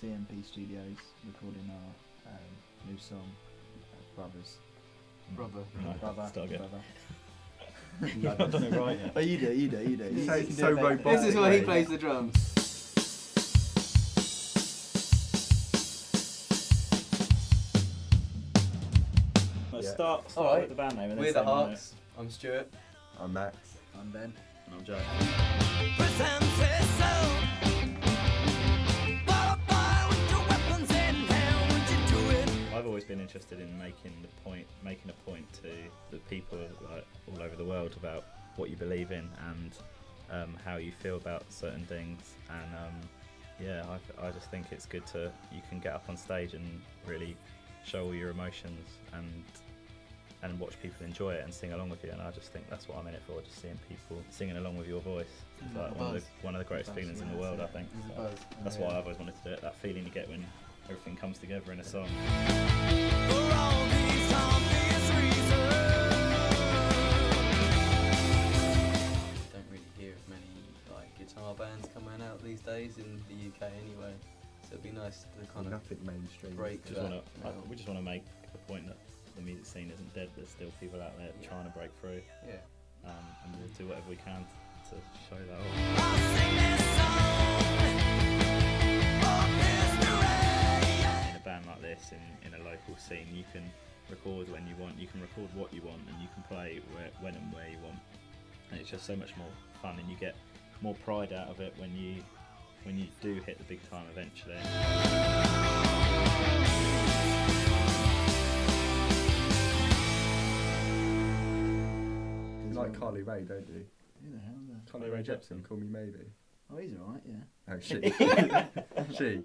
CMP Studios recording our um, new song, uh, Brothers. Brother. Right, Brother. start again. brother. I've not done it right yet. Oh, you do, you do, you do. You, So- you do so robotic. This is where he Right. plays the drums. Let's Yeah. start, start Alright. with the band name. And We're the my Harkes. I'm Stuart. I'm Max. I'm Ben. And I'm Joe. Interested in making the point, making a point to the people like all over the world about what you believe in and um, how you feel about certain things. And um, yeah, I, I just think it's good to you can get up on stage and really show all your emotions and and watch people enjoy it and sing along with you. And I just think that's what I'm in it for, just seeing people singing along with your voice. It's Mm, like one of, the, one of the greatest feelings in the world, I think. So buzz. that's why I've always wanted to do it. That feeling you get when everything comes together in a song. Don't really hear of many like guitar bands coming out these days in the UK anyway. So it'd be nice to kind of Nothing mainstream. break Just that. wanna, I, we just want to make the point that the music scene isn't dead. There's still people out there Yeah. trying to break through, Yeah. um, and we'll do whatever we can to show that off. In a band like this, in, in a local scene, you can record when you want, you can record what you want, and you can play where, when and where you want. And it's just so much more fun, and you get more pride out of it when you when you do hit the big time eventually. Like hmm. Carly Rae, don't you? Who the hell? Carly Rae Jepsen, Call Me Maybe. Oh, he's alright, yeah. Oh, she. she.